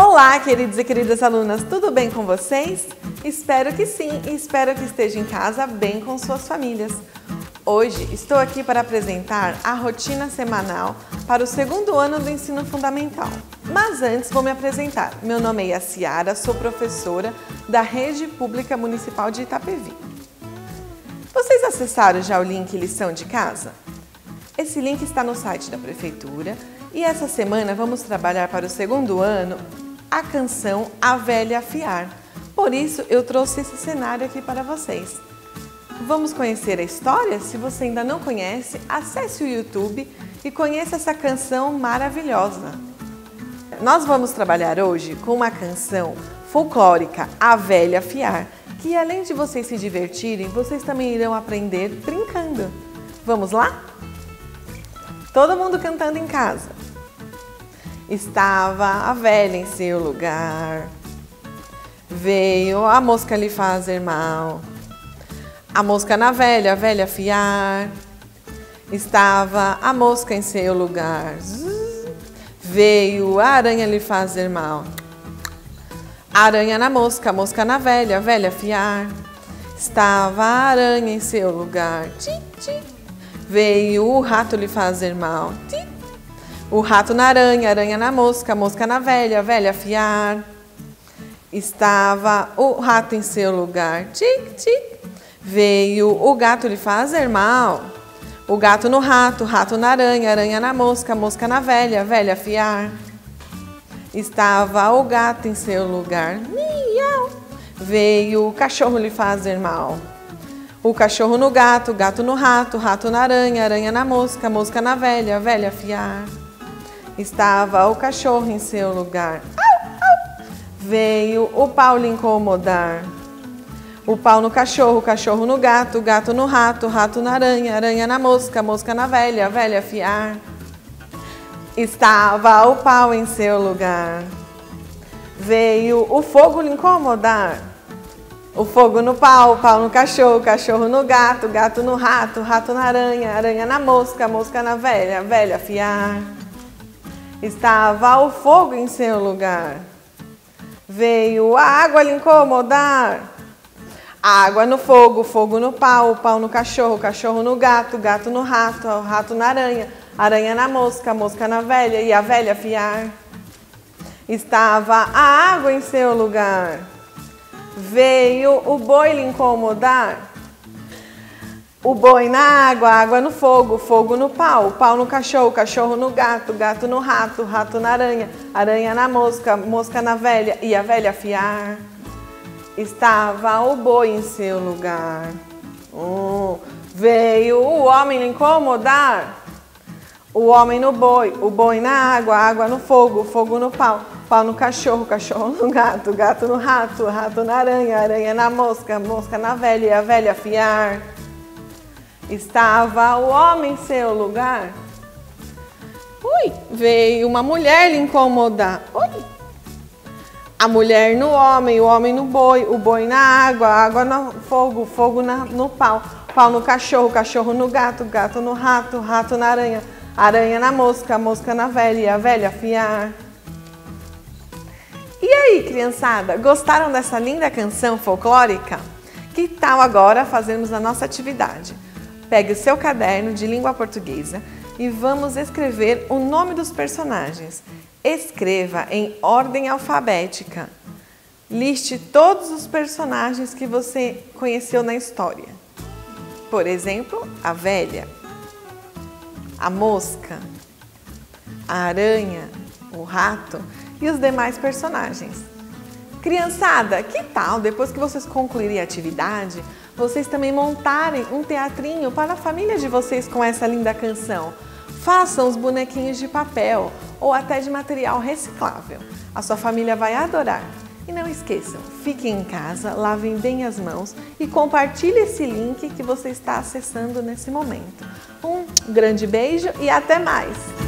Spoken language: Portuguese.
Olá, queridos e queridas alunas, tudo bem com vocês? Espero que sim e espero que esteja em casa bem com suas famílias. Hoje estou aqui para apresentar a rotina semanal para o segundo ano do ensino fundamental. Mas antes vou me apresentar. Meu nome é Yaciara, sou professora da Rede Pública Municipal de Itapevi. Vocês acessaram já o link Lição de Casa? Esse link está no site da Prefeitura e essa semana vamos trabalhar para o segundo ano a canção A Velha Afiar. Por isso eu trouxe esse cenário aqui para vocês. Vamos conhecer a história? Se você ainda não conhece, acesse o YouTube e conheça essa canção maravilhosa. Nós vamos trabalhar hoje com uma canção folclórica, A Velha Afiar, que além de vocês se divertirem, vocês também irão aprender brincando. Vamos lá? Todo mundo cantando em casa. Estava a velha em seu lugar. Veio a mosca lhe fazer mal. A mosca na velha, a velha fiar. Estava a mosca em seu lugar. Veio a aranha lhe fazer mal. Aranha na mosca, mosca na velha, velha fiar. Estava a aranha em seu lugar. Veio o rato lhe fazer mal. O rato na aranha, aranha na mosca, mosca na velha, velha fiar. Estava o rato em seu lugar. Tic, tic. Veio o gato lhe fazer mal. O gato no rato, rato na aranha, aranha na mosca, mosca na velha, velha fiar. Estava o gato em seu lugar. Miau. Veio o cachorro lhe fazer mal. O cachorro no gato, gato no rato, rato na aranha, aranha na mosca, mosca na velha, velha fiar. Estava o cachorro em seu lugar. Veio o pau lhe incomodar. O pau no cachorro, o cachorro no gato, gato no rato, rato na aranha, aranha na mosca, mosca na velha, velha fiar. Estava o pau em seu lugar. Veio o fogo lhe incomodar. O fogo no pau, o pau no cachorro, cachorro no gato, gato no rato, rato na aranha, aranha na mosca, mosca na velha, velha fiar. Estava o fogo em seu lugar. Veio a água lhe incomodar. Água no fogo, fogo no pau, pau no cachorro, cachorro no gato, gato no rato, rato na aranha, aranha na mosca, mosca na velha e a velha fiar. Estava a água em seu lugar. Veio o boi lhe incomodar. O boi na água, água no fogo, fogo no pau, pau no cachorro, cachorro no gato, gato no rato, rato na aranha, aranha na mosca, mosca na velha e a velha fiar. Estava o boi em seu lugar. Oh, veio o homem lhe incomodar. O homem no boi, o boi na água, água no fogo, fogo no pau, pau no cachorro, cachorro no gato, gato no rato, rato na aranha, aranha na mosca, mosca na velha e a velha fiar. Estava o homem em seu lugar. Ui, veio uma mulher lhe incomodar. Ui. A mulher no homem, o homem no boi, o boi na água, água no fogo, fogo na, no pau, pau no cachorro, cachorro no gato, gato no rato, rato na aranha, aranha na mosca, mosca na velha e a velha fiar. E aí, criançada, gostaram dessa linda canção folclórica? Que tal agora fazermos a nossa atividade? Pegue o seu caderno de língua portuguesa e vamos escrever o nome dos personagens. Escreva em ordem alfabética. Liste todos os personagens que você conheceu na história. Por exemplo, a velha, a mosca, a aranha, o rato e os demais personagens. Criançada, que tal depois que vocês concluírem a atividade, vocês também montarem um teatrinho para a família de vocês com essa linda canção? Façam os bonequinhos de papel ou até de material reciclável. A sua família vai adorar. E não esqueçam, fiquem em casa, lavem bem as mãos e compartilhe esse link que você está acessando nesse momento. Um grande beijo e até mais!